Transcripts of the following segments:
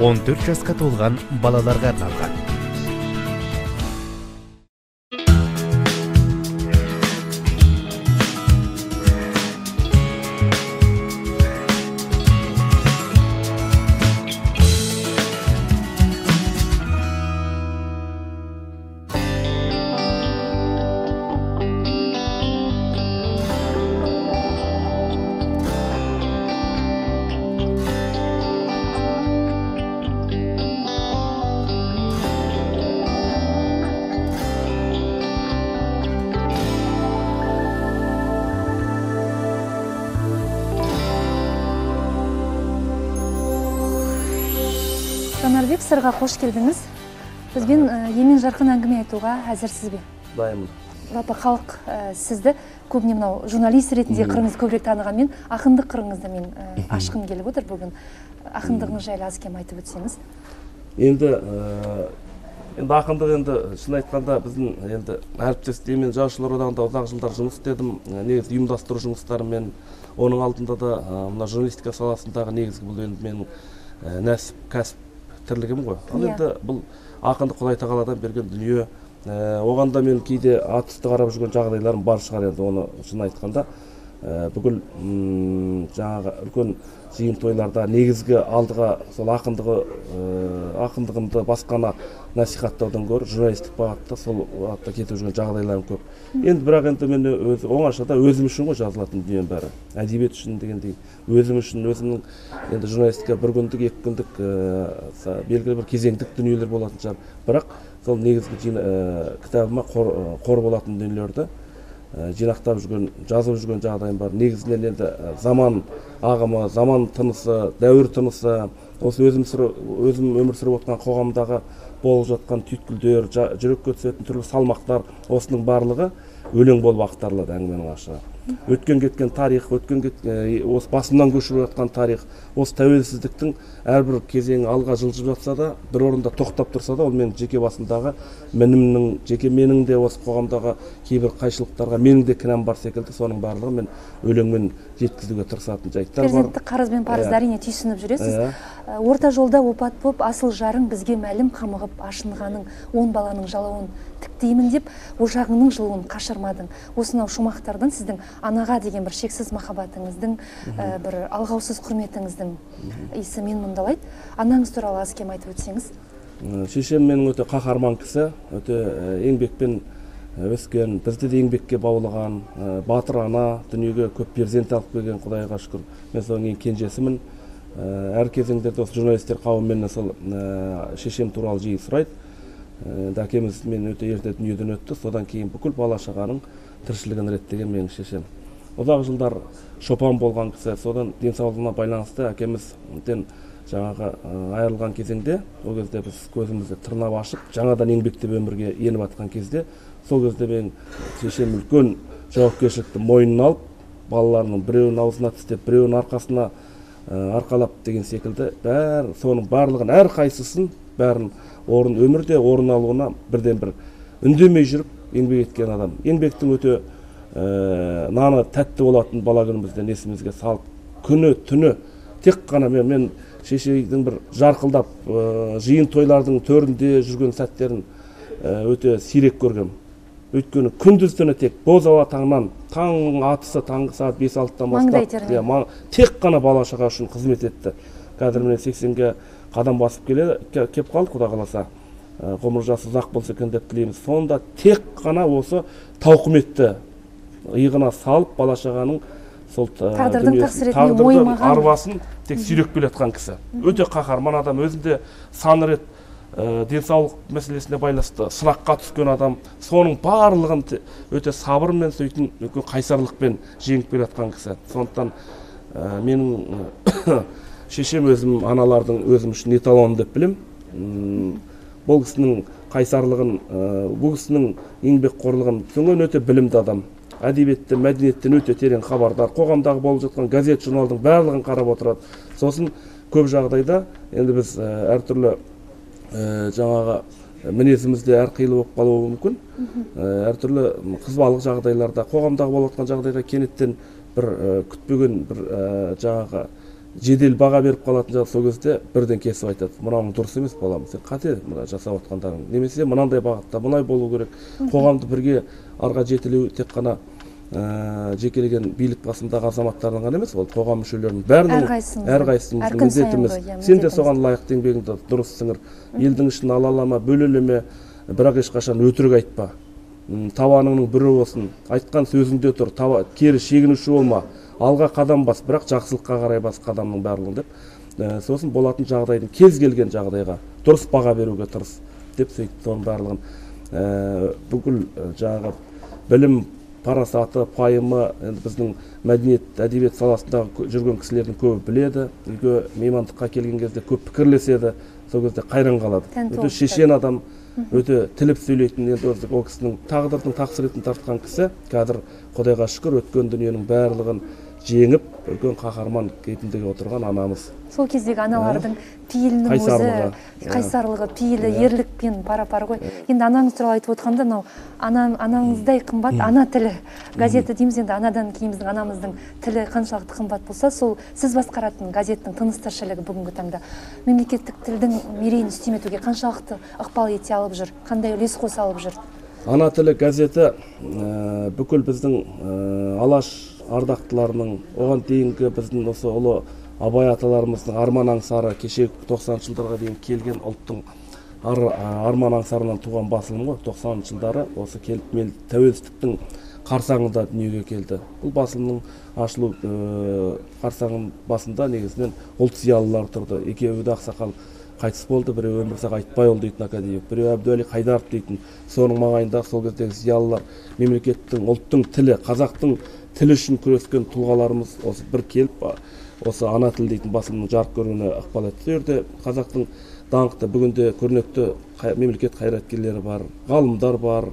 он төрт жасқа толған балаларға арналған. Қош келдіңіз. Бізбен емен жарқын әңгіме айтуға әзірсіз бе? Дайынмын жалпы халық ә, сізді көбіне мынау журналист ретінде қырыңызды көбірек танығанмен ақындық қырыңызды мен ә, ашқым келіп отыр бүгін. Ақындығыңыз жайлы аз кем айтып өтсеңіз. Енді ә, енді ақындық енді шын айтқанда біздің енді әріптес емен жазушылар одағында ұзақ жылдар жұмыс істедім. Негізі ұйымдастыру жұмыстарымен оның алдында да мына журналистика саласындағы негізгі бұл енді менің нәсіп кәсіп тірлігім ғой. Ал Иә. енді бұл ақындық құдай тағаладан берген дүние. Ә, оған да мен кейде атүсті қарап жүрген жағдайларым бар шығар енді оны шын айтқанда. Бүкіл м, жаңағы үлкен жиын тойларда негізгі алдыға сол ақындығы ә, ақындығымды басқаны насихаттаудан гөрі журналистік бағытта сол бағытта кетіп жүрген жағдайларым көп. Енді бірақ енді мен өз оңашада өзім үшін ғой жазылатын дүниенің бәрі. Әдебиет үшін дегендей өзім үшін өзімнің енді журналистика бір күндік екі күндік са- белгілі бір кезеңдік дүниелер болатын шығар. Бірақ сол негізгі кітабыма қор, болатын дүниелерді жинақтап жүрген жазып жүрген жағдайым бар. Негізінен енді ә, заман ағымы заман тынысы дәуір тынысы осы өзім өзім өмір сүріп отқан қоғамдағы болып жатқан түйткілдер жүрекке түсетін түрлі салмақтар осының барлығы өлең болып ақтарылады әңгіменің ашығы өткен кеткен тарих өткен кет, ә, осы басымнан көшіп жатқан тарих осы тәуелсіздіктің әрбір кезеңі алға жылжып жатса да бір орында тоқтап тұрса да ол менің жеке басымдағы мінімнің жеке менің де осы қоғамдағы кейбір қайшылықтарға менің де кінәм бар секілді соның барлығын мен өлеңмен жеткізуге тырысатын жайттар бар перзенттік қарыз бен парызды Иә. әрине түйсініп жүресіз Иә. Ә, орта жолда опат боп асыл жарың бізге мәлім қамығып ашынғаның он баланың жалауын тіктеймін деп ошағыңның жылуын қашырмадың. Осынау шумақтардан сіздің анаға деген бір шексіз махаббатыңыздың ә, бір алғаусыз құрметіңіздің иісі мен мұндалайды. Анаңыз туралы аз кем айтып өтсеңіз. Шешем менің өте қаһарман кісі өте ә, еңбекпен ә, өскен бізді де еңбекке баулыған ә, батыр ана дүниеге көп перзент алып келген құдайға шүкір. Мен содан кейін кенжесімін. Әр кезеңдерде осы журналистер қауымы менен сол шешем туралы жиі сұрайды. Енді әкеміз мен өте ерте дүниеден өтті. Содан кейін бүкіл бала шағаның тіршілігін реттеген менің шешем. Ұзақ жылдар шопан болған кісі. Содан денсаулығына байланысты әкемізден жаңағы айырылған кезеңде ол кезде біз көзімізді тырнап ашып жаңадан еңбектеп өмірге еніп жатқан кезде сол кезде мен шешем үлкен жауапкершілікті мойнына алып балаларының біреуін аузына тістеп біреуін арқасына арқалап деген секілді бәрі соның барлығын әрқайсысын бәрін орын өмірде орын алуына бірден бір үндемей жүріп еңбек еткен адам. Еңбектің өте ә, наны тәтті болатын бала күнімізден есімізге салып күні түні тек қана мен, мен шешейдің бір жарқылдап ә, жиын тойлардың төрінде жүрген сәттерін ә, өте сирек көргем. Өйткені күндіз түні тек боз ауа таңнан таң атысы таңғы сағат бес алтыдан бастап иә, тек қана бала шаға үшін қызмет етті. Қазір міне сексенге қадам басып келе ке- кеп қалды құда қаласа. Ә, ғұмыр жасы ұзақ болса екен деп тілейміз. Сонда тек қана осы тауқыметті иығына салып бала шағаның сол ә, Тағдырдың тақсіретіне арбасын тек сүйреп келе жатқан кісі. Өте қаһарман адам өзінде сан рет ә, денсаулық мәселесіне байланысты сынаққа түскен адам соның барлығын те- өте сабырмен сөйтін үлкен қайсарлықпен жеңіп келе жатқан кісі. Сондықтан ә, менің шешем өзім аналардың өзім үшін эталон деп білемін М, бұл кісінің қайсарлығын ә, бұл кісінің еңбекқорлығын түсінген өте білімді адам. Әдебиеттен мәдениеттен өте терең хабардар. Қоғамдағы болып жатқан газет журналдың барлығын қарап отырады. Сосын көп жағдайда енді біз ә, әртүрлі ә, жаңағы мінезіміз де әрқилы болып қалуы мүмкін. Әртүрлі қызбалық жағдайларда қоғамдағы болып жатқан жағдайға кенеттен бір ә, күтпеген бір ә, жаңағы жедел баға беріп қалатын жағы сол кезде бірден кесіп айтады. Мынауың дұрыс емес балам сен қате мына жасап жатқандарың немесе мынандай бағытта былай болу керек. Қоғамды бірге арға жетелеу тек қана ә, жекелеген билік басындағы азаматтардың ғана емес ол қоғам мүшелерінің бәрінің Әрқайсымыздың, міндетіміз. иә, сен де соған лайықты еңбегіңді дұрыс сіңір. Елдің ішін алалама бөлелеме бірақ ешқашан өтірік айтпа. Табаныңның бірі болсын. Айтқан сөзіңде тұр кері шегінуші болма. Алға қадам бас бірақ жақсылыққа қарай бас қадамның барлығын деп ә, сосын болатын жағдайдың кез келген жағдайға дұрыс баға беруге тырыс деп сөйтіп соның барлығын. Ә, бүкіл жаңағы білім парасаты пайымы енді біздің мәдениет әдебиет саласындағы жүрген кісілердің көбі біледі үйге меймандыққа келген кезде көп пікірлеседі сол кезде қайран қалады. Өте шешен адам өте тіліп сөйлейтін енді өзі ол кісінің тағдырдың тақсіретін тартқан кісі қазір құдайға шүкір өткен дүниенің барлығын жеңіп үлкен қаһарман кейпінде отырған анамыз. Сол кездегі аналардың пейілінің өзі Қайсарлығы, қайсарлығы пейілі ерлікпен пара пар ғой. Енді анаңыз туралы айтып отқанда мынау ана анаңыздай қымбат ана тілі. Газеті дейміз енді анадан кейін біздің анамыздың тілі қаншалықты қымбат болса сол сіз басқаратын газеттің тыныс тіршілігі бүгінгі таңда. Мемлекеттік тілдің мерейін үстем етуге қаншалықты ықпал ете алып жүр? Қандай үлес қоса алып жүр? Ана тілі газеті ә, бүкіл біздің ә, алаш ардақтыларының оған дейінгі біздің осы ұлы абай аталарымыздың арман аңсары кеше 90 жылдарға дейін келген ұлттың ар, арман аңсарынан туған басылым ғой 90 жылдары осы келіп тәуелсіздіктің қарсаңында дүниеге келді. Бұл басылымның ашылу ә, қарсаңын басында негізінен ұлт зиялылары тұрды. Екеуі де ақсақал қайтыс болды біреуі өмірзақ айтбайұлы дейтін академик біреуі әбдуәли қайдаров дейтін. Соның маңайындағы сол кездегі зиялылар мемлекеттің ұлттың тілі қазақтың тілі үшін күрескен тұлғаларымыз осы бір келіп осы ана тілі дейтін басылымның жарық көруіне ықпал етті. Сол жерде қазақтың даңқты бүгінде көрнекті қай- мемлекет қайраткерлері бар ғалымдар бар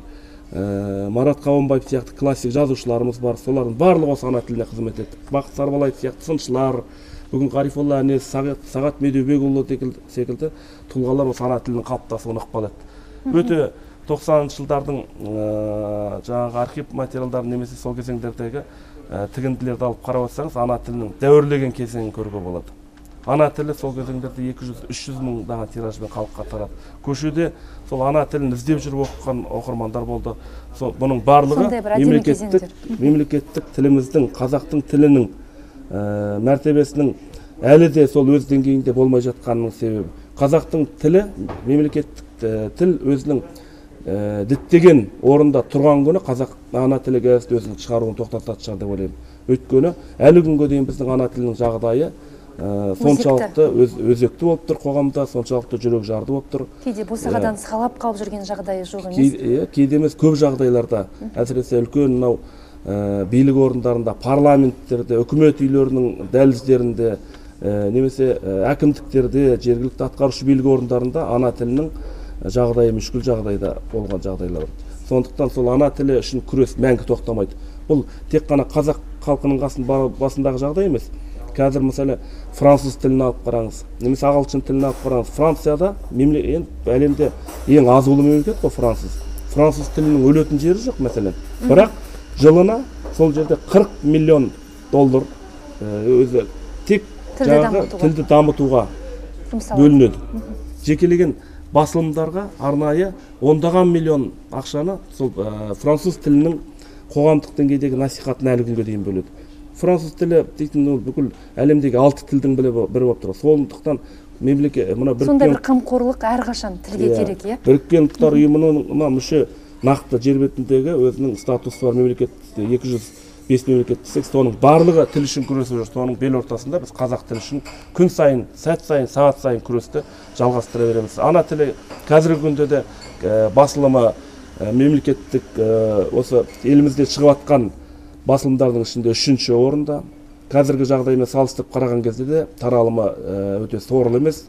ә, марат қабанбаев сияқты классик жазушыларымыз бар. Солардың барлығы осы ана тіліне қызмет етті. Бақыт сарбалаев сияқты сыншылар бүгін ғарифолла әнес сағат, сағат медеубекұлы секілді тұлғалар осы ана тілінің қалыптасуына ықпал етті. Өте 90 жылдардың ә, жаңағы архив материалдарын немесе сол кезеңдердегі ә, тігінділерді алып қарап отырсаңыз ана тілінің дәуірлеген кезеңін көруге болады. Ана тілі сол кезеңдерде 200-300 мыңдаған тиражбен халыққа тарады. Көшеде сол ана тілін іздеп жүріп оқыған оқырмандар болды. Сол бұның барлығы мемлекеттік мемлекеттік тіліміздің қазақтың тілінің ә, мәртебесінің әлі де сол өз деңгейінде болмай жатқанының себебі. Қазақтың тілі мемлекеттік тіл өзінің ә, діттеген орында тұрған күні қазақ ана тілі газеті өзінің шығаруын тоқтататын шығар деп ойлаймын. Өйткені әлі күнге дейін біздің ана тілінің жағдайы ә, соншалықты өз, өзекті болып тұр қоғамда соншалықты жүрек жарды болып тұр. Кейде босағадан сығалап қалып жүрген жағдайы жоқ емес иә, кейде емес көп жағдайларда. Әсіресе үлкен мынау ә, билік орындарында парламенттерде үкімет үйлерінің дәліздерінде ә, немесе ә, әкімдіктерде жергілікті атқарушы билік орындарында ана тілінің жағдайы мүшкіл жағдайда болған жағдайлар. Бар сондықтан сол ана тілі үшін күрес мәңгі тоқтамайды. Бұл тек қана қазақ халқының қасын- ба- басындағы жағдай емес. Қазір мысалы француз тілін алып қараңыз немесе ағылшын тілін алып қараңыз. Францияда мемле- енді әлемде ең азулы мемлекет қой француз. Француз тілінің өлетін жері жоқ мәселен. Бірақ жылына сол жерде 40 миллион доллар ә, өзі тек Тілді жаңағы дамытуға. тілді дамытуға бөлінеді. Жекелеген басылымдарға арнайы ондаған миллион ақшаны сол ә, француз тілінің қоғамдық деңгейдегі насихатына әлі күнге дейін бөледі. Француз тілі дейтін ол бүкіл әлемдегі алты тілдің бірі бо- бірі болып тұр. Сондықтан мемлекет мына сондай біріккен бір қамқорлық әрқашан тілге Иә. керек иә? Біріккен ұлттар ұйымына мүше нақты жер бетіндегі өзінің статусы бар мемлекет 205 мемлекет десек соның барлығы тіл үшін күресіп жүр. Соның бел ортасында біз қазақ тілі үшін күн сайын сәт сайын сағат сайын күресті жалғастыра береміз. Ана тілі қазіргі күнде де ә, басылымы ә, мемлекеттік ә, осы елімізде шығып жатқан басылымдардың ішінде үшінші орында. Қазіргі жағдаймен салыстырып қараған кезде де таралымы өте сорлы емес.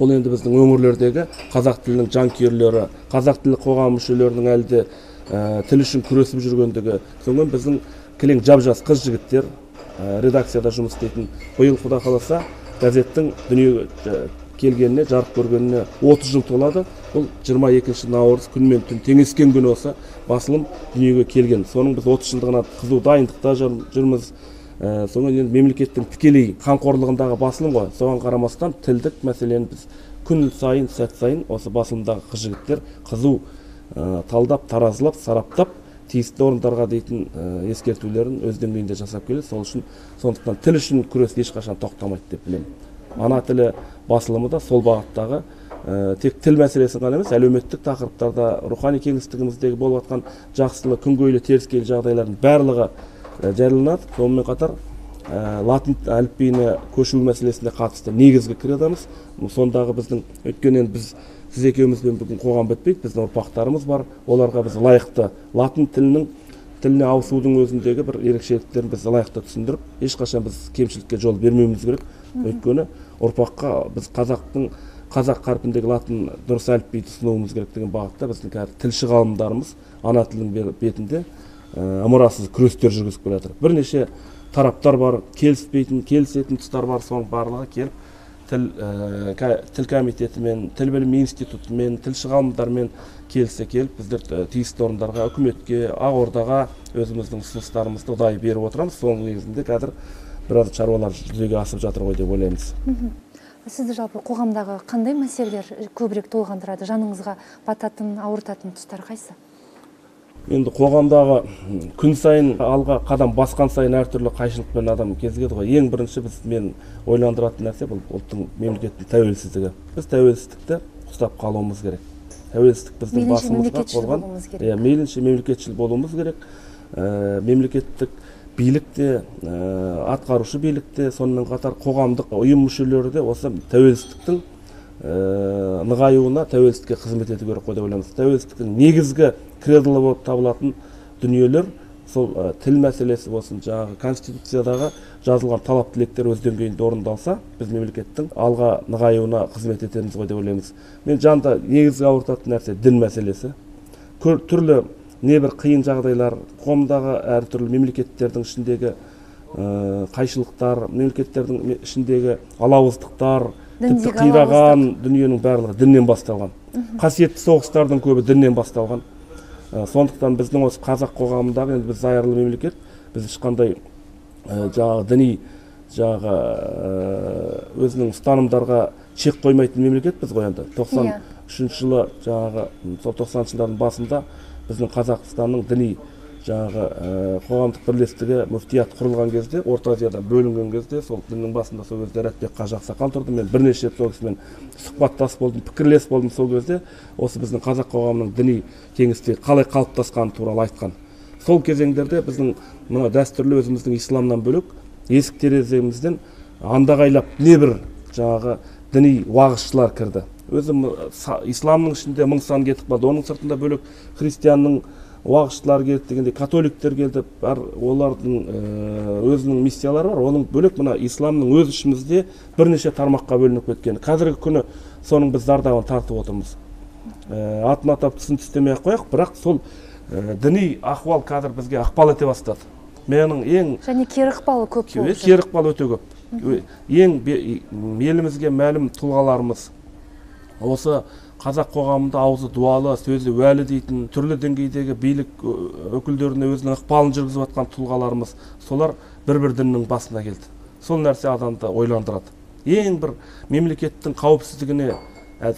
Бұл енді біздің өңірлердегі қазақ тілінің жанкүйерлері қазақ тілі қоғам мүшелерінің әлі де ә, тіл үшін күресіп жүргендігі. Содан біздің кілең жап жас қыз жігіттер ә, редакцияда жұмыс істейтін биыл құда қаласа газеттің дүниеге ә, келгеніне жарық көргеніне 30 жыл толады. Бұл 22 наурыз күн мен түн теңескен күні осы басылым дүниеге келген. Соның біз 30 жылдығына қызу дайындықта жүр- жүрміз. Ә, содан енді мемлекеттің тікелей қамқорлығындағы басылым ғой. Соған қарамастан тілдік мәселені біз күн сайын сәт сайын осы басылымдағы қыз жігіттер қызу талдап таразылап сараптап тиісті орындарға дейтін ә, ескертулерін өз деңгейінде жасап келеді. Сол үшін сондықтан тіл үшін күрес ешқашан тоқтамайды деп білемін. Ана тілі басылымы да сол бағыттағы ә, тек тіл мәселесін ғана емес әлеуметтік тақырыптарда рухани кеңістігіміздегі болып жатқан жақсылы күнгөйлі теріскейлі жағдайлардың барлығы жарияланады. Сонымен қатар ә, латын әліпбиіне көшу мәселесіне қатысты негізгі кредомыз сондағы біздің өйткені енді біз сіз екеумізбен бүгін қоғам бітпейді біздің ұрпақтарымыз бар. Оларға біз лайықты латын тілінің тіліне ауысудың өзіндегі бір ерекшеліктерін біз лайықты түсіндіріп ешқашан біз кемшілікке жол бермеуіміз керек. Өйткені ұрпаққа біз қазақтың қазақ қарпіндегі латын дұрыс әліпбиді ұсынуымыз керек деген бағытта біздің қазір тілші ғалымдарымыз ана тілінің бетінде ымырасыз күрестер жүргізіп келе жатыр. Бірнеше тараптар бар келіспейтін келісетін тұстар бар соның барлығы келіп тіл тіл комитетімен тіл білімі институтымен тілші ғалымдармен келісе келіп біздер тиісті орындарға үкіметке ақордаға өзіміздің ұсыныстарымызды ұдайы беріп отырамыз. Соның негізінде қазір біраз шаруалар жүзеге асып жатыр ғой деп ойлаймыз. Сізді жалпы қоғамдағы қандай мәселелер көбірек толғандырады? Жаныңызға бататын ауыртатын тұстар қайсы? Енді қоғамдағы күн сайын алға қадам басқан сайын әртүрлі қайшылықпен адам кезігеді ғой. Ең бірінші біз мен ойландыратын нәрсе бұл ұлттың мемлекеттің тәуелсіздігі. Біз тәуелсіздікті ұстап қалуымыз керек. Тәуелсіздік біздің басымызға қонған иә мейлінше мемлекетшіл болуымыз керек. Ә, мемлекеттік билік те ә, атқарушы билік те сонымен қатар қоғамдық ұйым мүшелері де осы тәуелсіздіктің ә, нығаюына тәуелсіздікке қызмет ету керек қой деп ойлаймыз. Тәуелсіздіктің негізгі кредолы болып табылатын дүниелер сол ә, тіл мәселесі болсын жаңағы конституциядағы жазылған талап тілектер өз деңгейінде орындалса біз мемлекеттің алға нығаюына қызмет етеміз ғой деп ойлаймыз. Мен жанды негізгі ауыртатын нәрсе дін мәселесі. Көр, түрлі небір қиын жағдайлар қоғамдағы әртүрлі мемлекеттердің ішіндегі ә, қайшылықтар мемлекеттердің ішіндегі алауыздықтар тіпті қираған дүниенің барлығы діннен басталған. Қасиетті соғыстардың көбі діннен басталған. Сондықтан біздің осы қазақ қоғамындағы енді біз зайырлы мемлекет біз ешқандай ә, жаңағы діни жаңағы ә, өзінің ұстанымдарға шек қоймайтын мемлекетпіз ғой енді. тоқсан үшінші жылы жаңағы сол тоқсаныншы жылдардың басында біздің қазақстанның діни жаңағы ә, қоғамдық бірлестігі мүфтият құрылған кезде орта азиядан бөлінген кезде сол діннің басында сол кезде рәтбек қажы ақсақал тұрды. Мен бірнеше рет сол кісімен сұхбаттас болдым пікірлес болдым сол кезде. Осы біздің қазақ қоғамының діни кеңістігі қалай қалыптасқаны туралы айтқан. Сол кезеңдерде біздің мына дәстүрлі өзіміздің исламнан бөлек есік тереземізден андағайлап небір жаңағы діни уағызшылар кірді. Өзі исламның ішінде мың сан кетіп қалды. Оның сыртында бөлек христианның уағызшылар келді дегендей католиктер келді бар олардың өзінің миссиялары бар. Оның бөлек мына исламның өз ішімізде бірнеше тармаққа бөлініп кеткен. Қазіргі күні соның біз зардабын тартып отырмыз. Атын атап түсін түстемей ақ қояйық. Бірақ сол діни ахуал қазір бізге ықпал ете бастады. Менің ең және кері ықпалы көп болып кері ықпал өте көп. Ең елімізге мәлім тұлғаларымыз. Осы қазақ қоғамында аузы дуалы сөзі уәлі дейтін түрлі деңгейдегі билік өкілдеріне өзінің ықпалын жүргізіп жатқан тұлғаларымыз солар бір бір діннің басына келді. Сол нәрсе адамды ойландырады. Ең бір мемлекеттің қауіпсіздігіне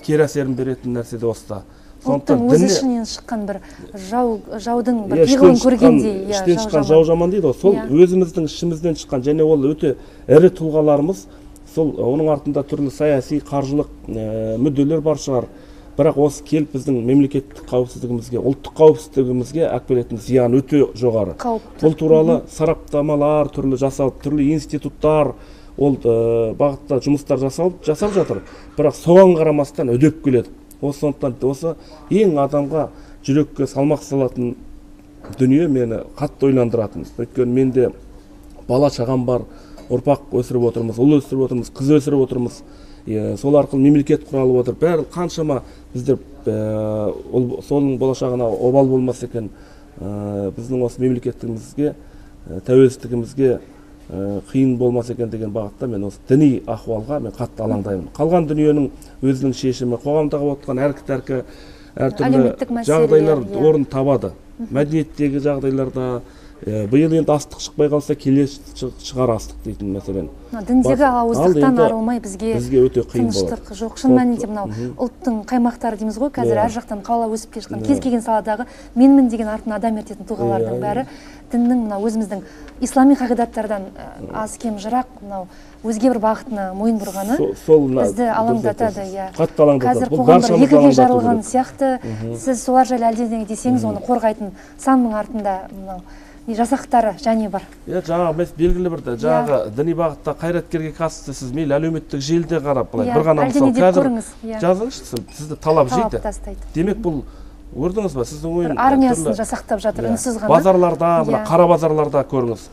кері әсерін беретін нәрсе де осыда сондықтан өз ішінен шыққан бір жау жаудың бір пиғылын көргендей іштен шыққан жау жаман. дейді ғой. Сол өзіміздің ішімізден шыққан және ол өте ірі тұлғаларымыз. Сол оның артында түрлі саяси қаржылық мүдделер бар шығар. Бірақ осы келіп біздің мемлекеттік қауіпсіздігімізге ұлттық қауіпсіздігімізге алып келетін зияны өте жоғары. Қауіпті. Бұл туралы сараптамалар түрлі жасалып түрлі институттар ол бағытта жұмыстар жасалып жасап жатыр. Бірақ соған қарамастан үдеп келеді. Осы сондықтан осы ең адамға жүрекке салмақ салатын дүние мені қатты ойландыратын. Өйткені менде бала шағам бар ұрпақ өсіріп отырмыз ұл өсіріп отырмыз қыз өсіріп отырмыз. Сол арқылы мемлекет құралып отыр. Бәрі қаншама біздер соның болашағына обал болмаса екен. Біздің осы мемлекеттігімізге тәуелсіздігімізге қиын болмаса екен деген бағытта мен осы діни ахуалға мен қатты алаңдаймын. Қалған дүниенің өзінің шешімі қоғамда болып жатқан әркі тәркі әртүрлі жағдайлар орын табады. Мәдениеттегі жағдайларда биыл енді астық шықпай қалса келесі шығар астық дейтін мәселен. Діндегі ауыздықтан арылмай бізге бізге өте қиын тыныштық жоқ. Шын мәнінде мынау ұлттың қаймақтары дейміз ғой. Қазір Иә. әр жақтан қуалап өсіп келе жатқан кез келген саладағы менмін деген артына адам ертетін тұлғалардың Иә, бәрі діннің мынау өзіміздің ислами қағидаттардан аз кем жырақ мынау өзге бір бағытына мойын бұрғаны Со- сол бізді алаңдатады иә. Қатты алаңдатады. Қазір қоғам екіге жарылған сияқты. Сіз солар жайлы әлдене десеңіз оны қорғайтын санның артында мынау не жасақтары және бар иә жаңағы белгілі бір жаңағы діни бағытта қайраткерге қатысты сіз мейлі әлеуметтік желіде қарап былай Иә, бір ғана мысалы қазір иә. жазыңызшы сіз- сізді талап жейді. тастайды. Демек бұл көрдіңіз ба? Сіздің ойын армиясын жасақтап жатыр Иә. үнсіз ғана. Базарларда мына Иә. қара базарларда көріңіз.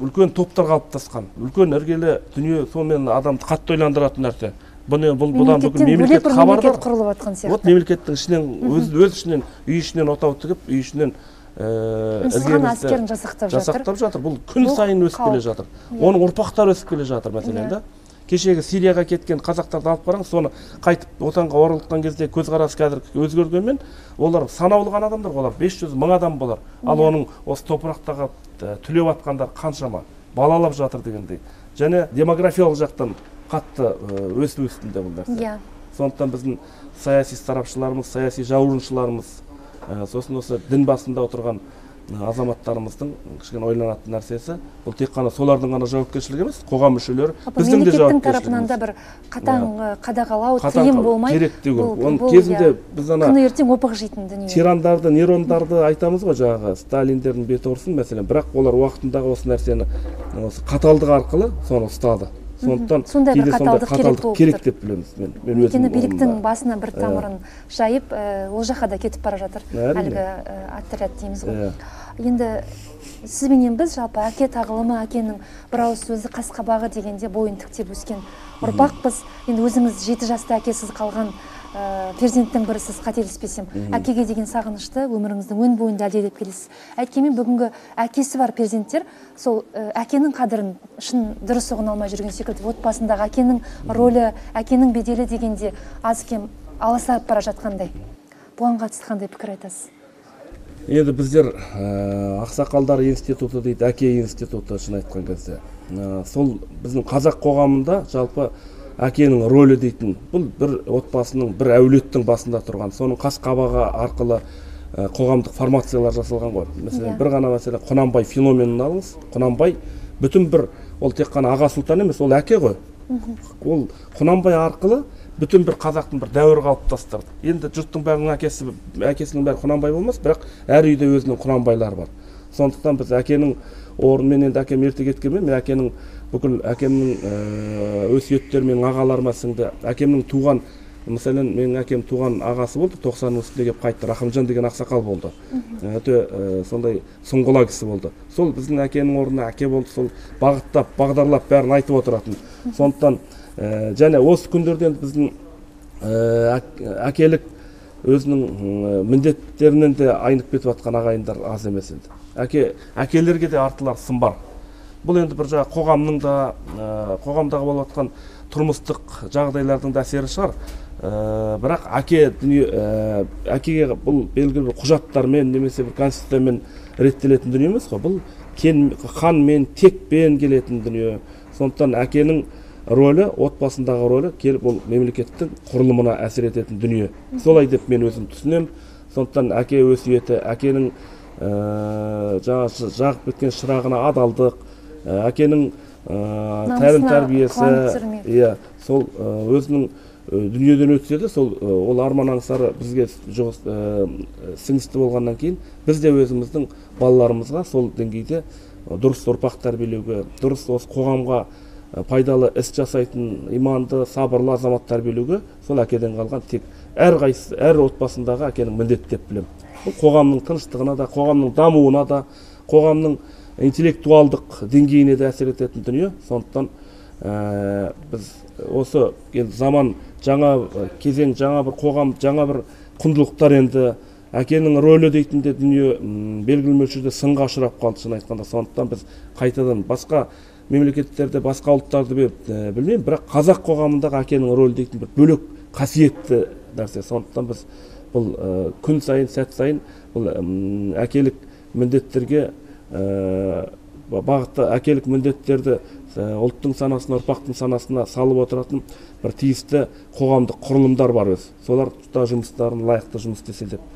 Үлкен топтар қалыптасқан. Үлкен іргелі дүние сонымен адамды қатты ойландыратын нәрсе. Бұны бұл бұдан мемлекет хабардар мемлекет құрылып жатқан сияқты. вот мемлекеттің ішінен өз өз ішінен үй ішінен отау тігіп үй ішінен ғана әскерін жасақтап жатыр. жасақтап жатыр. Бұл күн сайын өсіп келе жатыр. Иә. оның ұрпақтары өсіп келе жатыр мәселен Иә. да. Кешегі сирияға кеткен қазақтарды алып қараңыз соны қайтып отанға оралған кезде көзқарасы қазір өзгергенмен олар санаулы ғана адамдар олар 500 мың адам болар. Ал Иә. оның осы топырақтағы түлеп жатқандар қаншама балалап жатыр дегендей. Және демографиялық жақтан қатты өсу үстінде бұл нәрсе. Иә. Сондықтан біздің саяси сарапшыларымыз саяси жауырыншыларымыз сосын осы дін басында отырған ә, азаматтарымыздың кішкене ойланатын нәрсесі бұл тек қана солардың ғана жауапкершілігі емес қоғам мүшелері біздің де мемлекеттің тарапынан да бір қатаң ы, қадағалау Қатаң тыйым болмай керек оның бұл, кезінде иә, біз ана күні ертең опық жейтін дүние. тирандарды нейрондарды айтамыз ғой жаңағы сталиндердің беті ұрсын мәселен. Бірақ олар уақытындағы осы нәрсені осы қаталдық арқылы соны ұстады. Сондықтан Сондай бір қаталдық керек керек деп білеміз. мен мен өзім өйткені биліктің басына бір тамырын жайып ә, ол жаққа да кетіп бара жатыр. Әрине. әлгі ә, отряд дейміз ғой. Енді сізбенен біз жалпы әке тағылымы әкенің бір ауыз сөзі қас қабағы дегенде бойын тіктеп өскен ұрпақпыз. Енді өзіңіз жеті жаста әкесіз қалған ә, перзенттің бірісіз қателеспесем. Әкеге деген сағынышты өміріңіздің өн бойында әлдилеп келесіз. Әйткенмен бүгінгі әкесі бар перзенттер сол ә, әкенің қадірін шын дұрыс ұғына алмай жүрген секілді отбасындағы әкенің рөлі әкенің беделі дегенде аз кем аласарып бара жатқандай. Бұған қатысты қандай пікір айтасыз? Енді біздер ә, ақсақалдар институты дейді әке институты шын айтқан кезде. Ә, сол біздің қазақ қоғамында жалпы әкенің рөлі дейтін бұл бір отбасының бір әулеттің басында тұрған. Соның қас қабағы арқылы ә, қоғамдық формациялар жасалған ғой. Мәселен Иә. бір ғана мәселе құнанбай феноменін алыңыз. Құнанбай бүтін бір ол тек қана аға сұлтан емес ол әке ғой. Ол құнанбай арқылы бүтін бір қазақтың бір дәуірі қалыптастырды енді жұрттың бәрінің әкесі әкесінің бәрі құнанбай болмас бірақ әр үйде өзінің құнанбайлары бар. Сондықтан біз әкенің орны мен енді әкем ерте кеткенмен мен әкенің бүкіл әкемнің ііі өсиеттері менің ағаларыма сіңді. Әкемнің туған мәселен менің әкем туған ағасы болды тоқсанның үстіне келіп қайтты. Рахымжан деген ақсақал болды. Өте ііі сондай сұңғыла кісі болды. Сол біздің әкенің орнына әке болды сол бағыттап бағдарлап бәрін айтып отыратын. Сондықтан ііі және осы күндерде енді біздің әкелік өзінің міндеттерінен де айнып кетіп жатқан ағайындар аз емес енді. Әке әкелерге де артылар сын бар. Бұл енді бір жаңағы қоғамның да ә, қоғамдағы болып жатқан тұрмыстық жағдайлардың да әсері шығар. Ә, бірақ әке дүние ә, әкеге бұл белгілі бір құжаттармен немесе бір конституциямен реттелетін дүние емес қой. Бұл кен ханмен текпен келетін дүние. Сондықтан әкенің рөлі отбасындағы рөлі келіп ол мемлекеттің құрылымына әсер ететін дүние. Солай деп мен өзім түсінемін сондықтан әке өсиеті әкенің жаңағы жағып кеткен шырағына адалдық әкенің ә, тәлім тәрбиесі иә сол ә, өзінің дүниеден өтсе де сол ол арман аңсары бізге сіңісті болғаннан кейін біз де өзіміздің балаларымызға сол деңгейде дұрыс ұрпақ тәрбиелеуге дұрыс осы қоғамға пайдалы іс жасайтын иманды сабырлы азамат тәрбиелеуге сол әкеден қалған тек әрқайсысы әр отбасындағы әкенің міндеті деп білемін. Бұл қоғамның тыныштығына да қоғамның дамуына да қоғамның интеллектуалдық деңгейіне де әсер ететін дүние. Сондықтан ә, біз осы енді заман жаңа ә, кезең жаңа бір қоғам жаңа бір құндылықтар енді әкенің рөлі дейтін де дүние белгілі мөлшерде сынға ұшырап қалды шын айтқанда сондықтан біз қайтадан басқа мемлекеттерде басқа ұлттарды білмеймін бірақ қазақ қоғамындағы әкенің рөлі дейтін бір бөлек қасиетті нәрсе. Сондықтан біз бұл ә, күн сайын сәт сайын бұл әкелік міндеттерге бағытта әкелік міндеттерді ә, ұлттың санасына ұрпақтың санасына салып отыратын бір тиісті қоғамдық құрылымдар бар өзі солар да жұмыстарын лайықты жұмыс істесе деп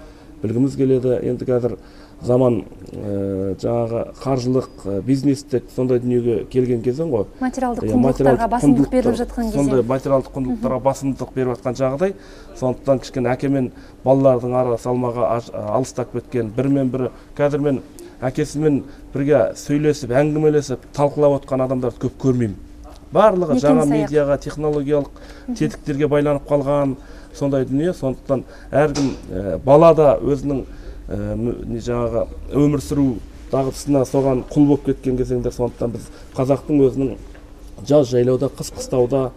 білгіміз келеді енді қазір заман ә, жаңағы қаржылық ә, бизнестік сондай дүниеге келген кезең ғой. Материалдық Иә, құндылықтарға басымдық беріліп жатқан сондай кезде материалдық құндылықтарға басымдық беріп жатқан жағдай. Сондықтан кішкене әке мен балалардың ара салмағы алыстап кеткен бірімен бірі қазір мен әкесімен бірге сөйлесіп әңгімелесіп талқылап отқан адамдарды көп көрмеймін. Барлығы жаңа медиаға технологиялық тетіктерге байланып қалған сондай дүние. Сондықтан әркім ә, бала да өзінің ә, жаңағы өмір сүру дағдысына соған құл болып кеткен кезеңдер. Сондықтан біз қазақтың өзінің жаз жайлауда қыс қыстауда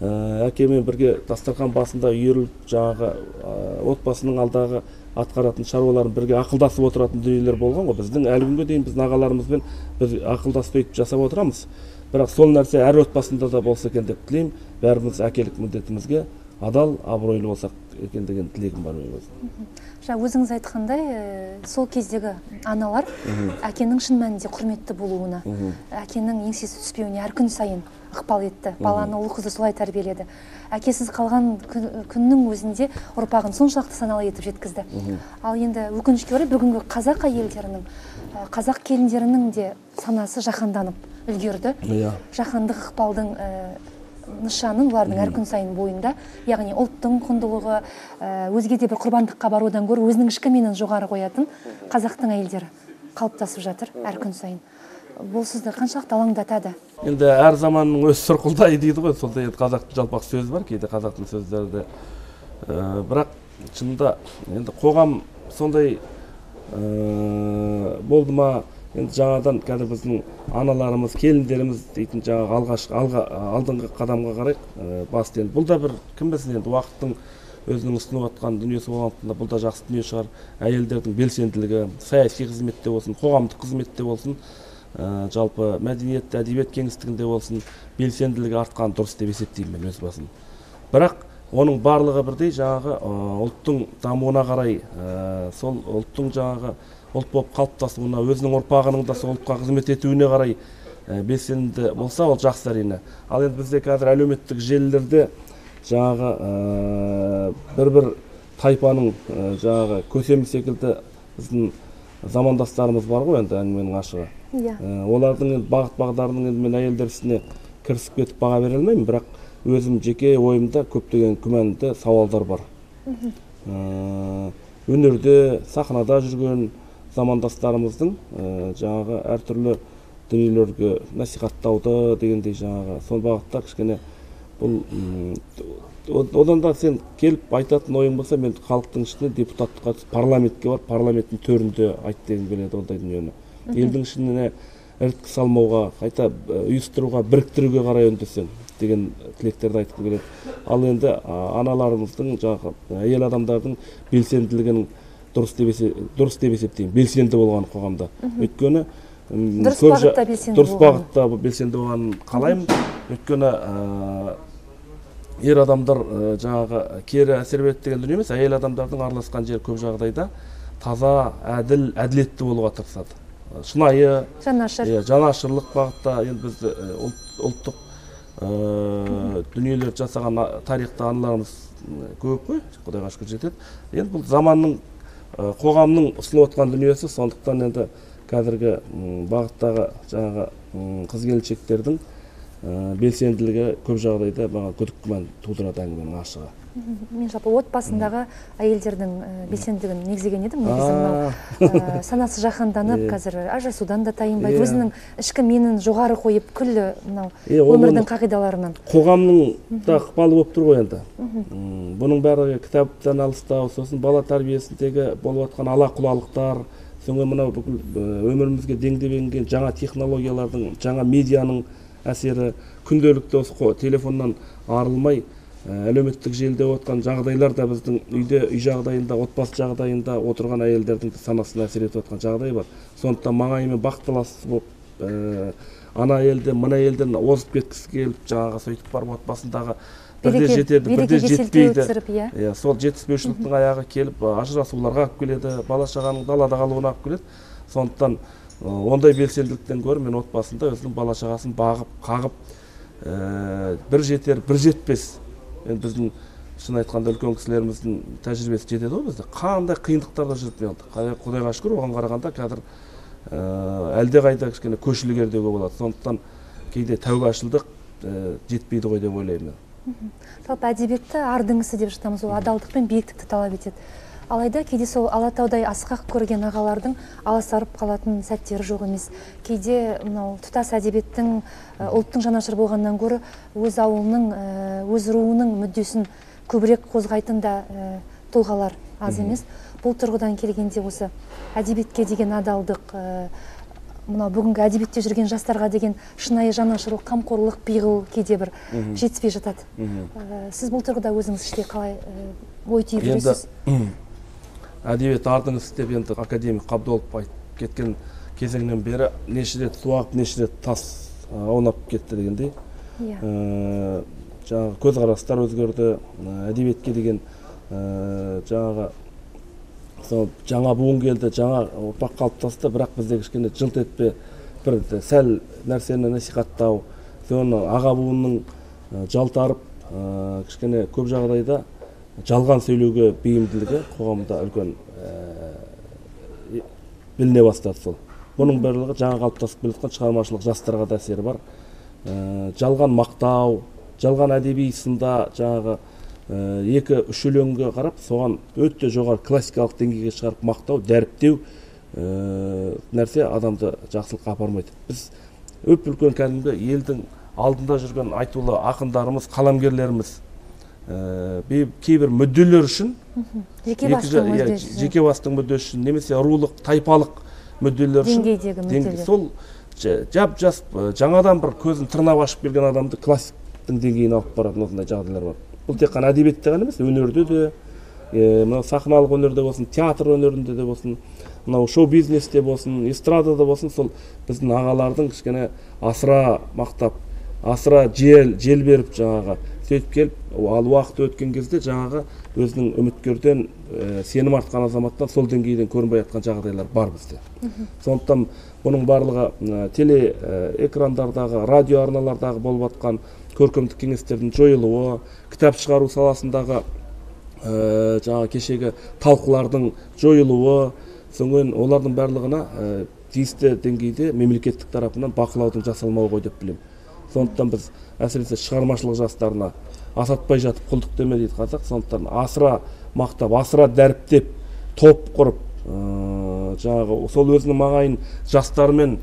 ә, әкемен бірге дастархан басында үйіріліп жаңағы ә, отбасының алдағы атқаратын шаруаларын бірге ақылдасып отыратын дүниелер болған ғой. Біздің әлі күнге дейін біздің ағаларымызбен біз ақылдасып өйтіп жасап отырамыз. Бірақ сол нәрсе әр отбасында да болса екен деп тілеймін. Бәріміз әкелік міндетімізге адал абыройлы болсақ екен деген тілегім бар менің өзім жаңа өзіңіз айтқандай ә, сол кездегі аналар әкенің шын мәнінде құрметті болуына әкенің еңсесі түспеуіне әр күн сайын ықпал етті. Баланы ұл қызды солай тәрбиеледі. Әкесіз қалған күн- күннің өзінде ұрпағын соншалықты саналы етіп жеткізді. Ал енді өкінішке орай бүгінгі қазақ әйелдерінің қазақ келіндерінің де санасы жаһанданып үлгерді. Иә. Жаһандық ықпалдың нышанын олардың әр күн сайын бойында яғни ұлттың құндылығы өзге де бір құрбандыққа барудан гөрі өзінің ішкі менін жоғары қоятын қазақтың әйелдері қалыптасып жатыр әр күн сайын. Бұл сізді қаншалықты алаңдатады? Енді әр заманның өз сұрқылдайы дейді ғой. Сондай енді қазақтың жалпақ сөзі бар кейде қазақтың сөздері де Ә, бірақ шынында енді қоғам сондай ә, болды ма? Енді жаңадан қазір біздің аналарымыз келіндеріміз дейтін жаңағы алғашқы алға алдыңғы қадамға қарайық ә, басты енді бұл да бір кім білсін енді уақыттың өзінің ұсынып жатқан дүниесі болғандықтан бұл да жақсы дүние шығар. Әйелдердің белсенділігі саяси қызметте болсын қоғамдық қызметте болсын. Ә, жалпы мәдениет әдебиет кеңістігінде болсын белсенділігі артқан дұрыс деп есептеймін мен өз басым. Бірақ оның барлығы бірдей жаңағы ұлттың дамуына қарай ә, сол ұлттың жаңағы ұлт болып қалыптасуына өзінің ұрпағының да сол ұлтқа қызмет етуіне қарай ә, белсенді болса ол жақсы әрине. Ал енді бізде қазір әлеуметтік желілерде жаңағы ә, бір бір тайпаның ә, жаңағы көсемі секілді біздің замандастарымыз бар ғой енді әңгіменің ашығы. Иә. Ә, олардың бағыт бағдарының енді мен әйелдер ісіне кірісіп кетіп баға бере алмаймын бірақ өзім жеке ойымда көптеген күмәнді сауалдар бар. Ә, өнерде сахнада жүрген замандастарымыздың ә, жаңағы әртүрлі дүниелерге насихаттауды дегендей жаңағы сол бағытта кішкене бұл одан да сен келіп айтатын ойың болса мен халықтың ішіне депутатқа түсіп парламентке барып парламенттің төрінде айт дегім келеді ондай дүниені. Елдің ішіне іріткі салмауға қайта ұйыстыруға біріктіруге қарай үндесем деген тілектерді айтқым келеді. Ал енді аналарымыздың жаңағы әйел адамдардың белсенділігінің дұрыс деп дұрыс деп есептеймін белсенді болған қоғамда. Өйткені Дұрыс бағытта белсенді дұрыс бағытта белсенді болғанын қалаймын. Өйткені ер адамдар жаңағы кері әсер береді деген дүние емес әйел адамдардың араласқан жері көп жағдайда таза әділ әділетті болуға тырысады. Шынайы жанашыр. иә жанашырлық бағытта енді бізді ұлт, ұлттық ә, дүниелер жасаған тарихта аналарымыз көп қой құдайға шүкір жетеді. Енді бұл заманның қоғамның ұсынып отқан дүниесі сондықтан енді қазіргі бағыттағы жаңағы қыз келіншектердің ә, белсенділігі көп жағдайда маған күдік күмән тудырады әңгіменің ашығы мен жалпы отбасындағы әйелдердің ә, белсенділігін негіздеген едім. Негізі мынау ә, санасы жаһанданып қазір ажырасудан да тайынбайды өзінің ішкі менін жоғары қойып күллі мынау өмірдің қағидаларынан. қоғамның да ықпалы болып тұр ғой енді. Бұның барлығы кітаптан алыстау сосын бала тәрбиесіндегі болып жатқан ала құлалықтар соңғы мынау бүкіл өмірімізге деңдеп енген жаңа технологиялардың жаңа медианың әсері күнделікті осы қо- телефоннан арылмай ә, әлеуметтік желіде жатқан жағдайлар да біздің үйде үй жағдайында отбасы жағдайында отырған әйелдердің де санасына әсер етіп жатқан жағдай бар. Сондықтан маңайымен бақталас болып ә, ана елден мына елден озып кеткісі келіп жаңағы сөйтіп барып отбасындағы бірде жетеді бірде жетпейді. иә? Иә сол жетіспеушіліктің аяғы келіп а, ажырасуларға алып келеді бала шағаның далада қалуына алып келеді. Сондықтан ондай белсенділіктен гөрі мен отбасында өзінің бала шағасын бағып қағып ә, бір жетер бір жетпес. Енді біздің шын айтқанда үлкен кісілеріміздің тәжірибесі жетеді ғой бізде. Қандай қиындықтарда жүріп мен құдайға шүкір оған қарағанда қазір ә, әлдеқайда кішкене көшілгер деуге болады сондықтан кейде тәубашылдық ә, жетпейді ғой деп ойлаймын мен. Жалпы әдебиетті ардың ісі деп жатамыз. Ол адалдық пен биіктікті талап етеді. Алайда кейде сол алатаудай асқақ көрген ағалардың аласарып қалатын сәттері жоқ емес. Кейде мынау тұтас әдебиеттің ұлттың жанашыры болғаннан гөрі өз ауылының өз руының мүддесін көбірек қозғайтын да тұлғалар аз емес. Бұл тұрғыдан келгенде осы әдебиетке деген адалдық мынау бүгінгі әдебиетте жүрген жастарға деген шынайы жанашырлық қамқорлық пиғыл кейде бір жетіспей жатады. Сіз бұл тұрғыда өзіңіз іштей қалай ой түйіп жүресіз? әдебиет ардың ісі деп енді академик қабдолов айтып кеткен кезеңнен бері неше рет су ағып неше рет тас аунап кетті дегендей. Иә. Жаңағы көзқарастар өзгерді әдебиетке деген жаңағы сол жаңа буын келді жаңа ұрпақ қалыптасты бірақ бізде кішкене жылт етпе бір сәл нәрсені насихаттау соны аға буынның жалтарып кішкене көп жағдайда жалған сөйлеуге бейімділігі қоғамда үлкен біліне бастады сол. Бұның барлығы жаңа қалыптасып келе жатқан шығармашылық жастарға да әсері бар. Жалған мақтау жалған әдеби сында жаңағы екі үш өлеңге қарап соған өте жоғары классикалық деңгейге шығарып мақтау дәріптеу нәрсе адамды жақсылыққа апармайды. Біз өп үлкен кәдімгі елдің алдында жүрген айтулы ақындарымыз қаламгерлеріміз кейбір мүдделер үшін жеке бастың мүддесі жеке бастың мүддесі үшін немесе рулық тайпалық мүдделер үшін деңгейдегі мүдделер. сол жап жас жаңадан бір көзін тырнап ашып келген адамды классиктің деңгейіне алып баратын осындай жағдайлар бар. Бұл тек қана әдебиетте ғана емес өнерде де мынау сахналық өнерде болсын театр өнерінде де болсын мынау шоу бизнесте болсын эстрадада болсын сол біздің ағалардың кішкене асыра мақтап асыра жел жел беріп жаңағы сөйтіп келіп ал уақыт өткен кезде жаңағы өзінің үміткерден ә, сенім артқан азаматтан сол деңгейден көрінбей жатқан жағдайлар бар бізде. Сондықтан бұның барлығы ә, теле ә, экрандардағы радио арналардағы болып жатқан көркемдік кеңестердің жойылуы кітап шығару саласындағы ә, жаңағы кешегі талқылардың жойылуы содан олардың барлығына ә, тиісті деңгейде мемлекеттік тарапынан бақылаудың жасалмауы ғой деп білемін. Сондықтан біз әсіресе шығармашылық жастарына асатпай жатып құлдық деме дейді қазақ сондықтан асыра мақтап асыра дәріптеп топ құрып ә, жаңағы сол өзінің маңайын жастармен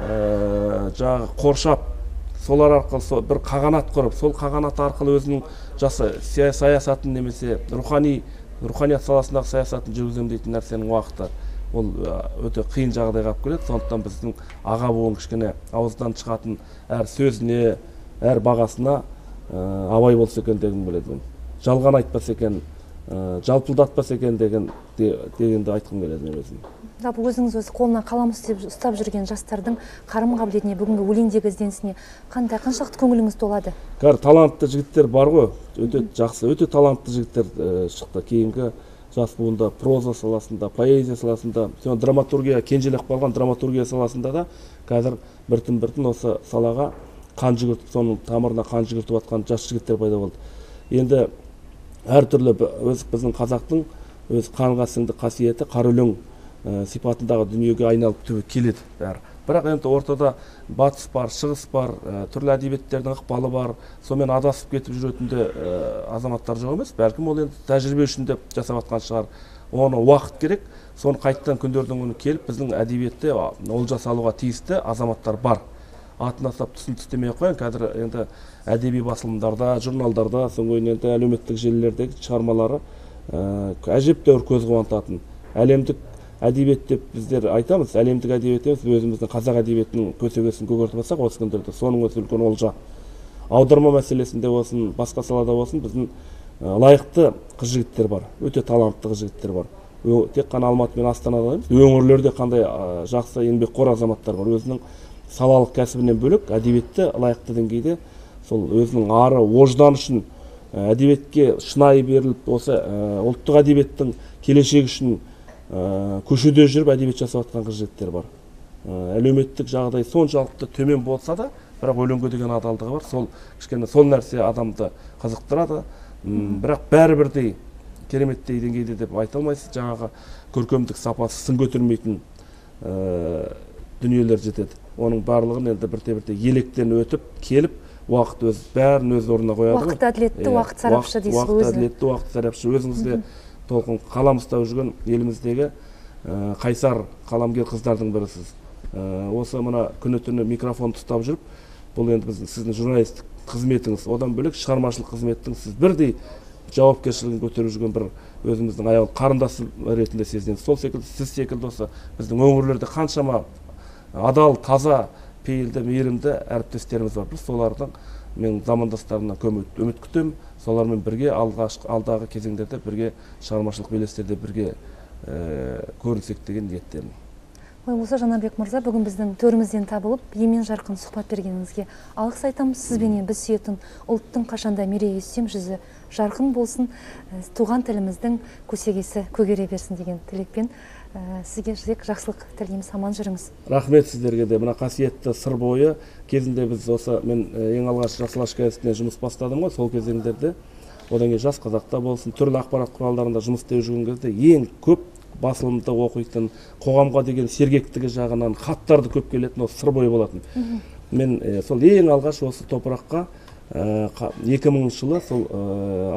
ә, жаңағы қоршап солар арқылы сол бір қағанат құрып сол қағанат арқылы өзінің жасы саясатын немесе рухани руханият саласындағы саясатын жүргіземін дейтін нәрсенің уақыты. Ол өте қиын жағдайға алып келеді. Сондықтан біздің аға буын кішкене ауыздан шығатын әр сөзіне әр бағасына ә, абай болса екен дегім келеді жалған айтпас екен ә, жалпылдатпас екен деген дегенді айтқым келеді мен өзім. Жалпы өзіңіз өзі қолына қалам ұстап, ұстап жүрген жастардың қарым қабілетіне бүгінгі өлеңдегі ізденісіне қандай қаншалықты көңіліңіз толады? Қазір талантты жігіттер бар ғой. Өте жақсы өте талантты жігіттер ә, шықты. Кейінгі жас буында проза саласында поэзия саласында драматургия кенжелеп қалған драматургия саласында да қазір біртін біртін осы салаға қан жүгіртіп соның тамырына қан жүгіртіп жатқан жас жігіттер пайда болды. Енді әртүрлі өз біздің қазақтың өз қанға сіңді қасиеті қара өлең ә, сипатындағы дүниеге айналып келеді бәрі. Бірақ енді ортада батыс бар шығыс бар ә, түрлі әдебиеттердің ықпалы бар сонымен адасып кетіп жүретін де ә, азаматтар жоқ емес. Бәлкім ол енді тәжірибе үшін деп жасап жатқан шығар. Оны уақыт керек. Соны қайтадан күндердің күні келіп біздің әдебиетте олжа салуға тиісті азаматтар бар. Атын атап түсін түстемей ақ қояйын. Қазір енді әдеби басылымдарда журналдарда содан енді әлеуметтік желілердегі шығармалары ә, әжептәуір көз қуантатын әлемдік әдебиет деп біздер айтамыз әлемдік әдебиет емес өзіміздің қазақ әдебиетінің көсегесін көгертіп алсақ осы күндерде соның өзі үлкен олжа. Аударма мәселесінде болсын басқа салада болсын біздің лайықты қыз жігіттер бар өте талантты қыз жігіттер бар. Тек қана алматы мен астанада емес өңірлерде қандай жақсы еңбекқор азаматтар бар. Өзінің салалық кәсібінен бөлек әдебиетті лайықты деңгейде сол өзінің ары ожданы үшін әдебиетке шынайы беріліп осы ұлттық әдебиеттің келешегі үшін ә, көшеде жүріп әдебиет жасап жатқан қыз жігіттер бар. Ә, әлеуметтік жағдай соншалықты төмен болса да бірақ өлеңге деген адалдығы бар. Сол кішкене сол нәрсе адамды қызықтырады. М, бірақ бәрі бірдей кереметтей деңгейде деп айта алмайсыз. Жаңағы көркемдік сапасы сын көтермейтін ә, дүниелер жетеді. Оның барлығын енді бірте бірте електен өтіп келіп уақыт өз бәрін өз орнына қояды уақыт әділетті Иә, уақыт сарапшы дейсіз ғой уақыт әділетті уақыт сарапшы. Өзіңіз де толқын қалам ұстап жүрген еліміздегі ә, қайсар қаламгер қыздардың бірісіз. Ә, осы мына күні түні микрофонды ұстап жүріп бұл енді біздің сіздің журналистік қызметіңіз. Одан бөлек шығармашылық қызметтің сіз бірдей жауапкершілігін көтеріп жүрген бір өзіміздің аяғы қарындас ретінде сезінеміз. Сол секілді сіз секілді осы біздің өңірлерде қаншама адал таза пейілді мейірімді әріптестеріміз бар. Біз солардың мен замандастарымнан көп үміт- күтемін. Солармен бірге алғашқы алдағы кезеңдерде бірге шығармашылық белестерде бірге ә, көрінсек деген ниеттемін. Ой осы жанарбек мырза бүгін біздің төрімізден табылып емен жарқын сұхбат бергеніңізге алғыс айтамыз. Сізбенен біз сүйетін ұлттың қашанда мерейі үстем жүзі жарқын болсын. Ә, туған тіліміздің көсегесі көгере берсін деген тілекпен. Сізге тек жақсылық тілейміз аман жүріңіз. Рахмет сіздерге де. Мына қасиетті сыр бойы кезінде біз осы мен э, ең алғаш жасыл газетіне жұмыс бастадым ғой сол кезеңдерде одан кейін жас қазақта болсын түрлі ақпарат құралдарында жұмыс істеп жүрген кезде ең көп басылымды оқитын қоғамға деген сергектігі жағынан хаттарды көп келетін осы сыр бойы болатын. Мен э, сол ең алғаш осы топыраққа екі мыңыншы жылы сол э,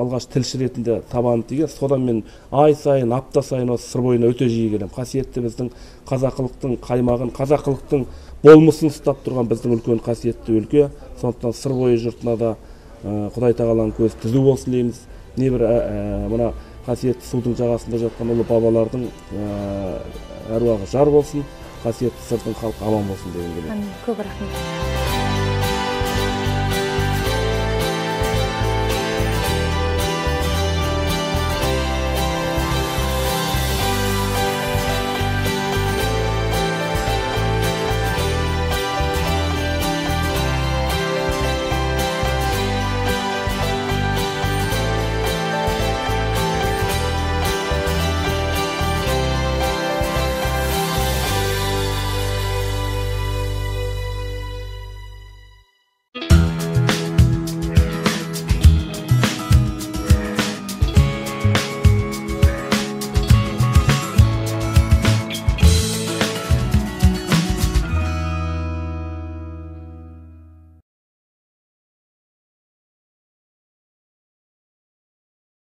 алғаш тілші ретінде табанып тиген. Содан мен ай сайын апта сайын осы сыр бойына өте жиі келемін. Қасиетті біздің қазақылықтың қаймағын қазақылықтың болмысын ұстап тұрған біздің үлкен қасиетті өлке. Сондықтан сыр бойы жұртына да э, құдай тағаланың көзі түзу болсын дейміз. Небір мына қасиетті судың жағасында жатқан ұлы бабалардың әруағы жар болсын. Қасиетті сырдың халқы аман болсын дегім келеді көп рахмет.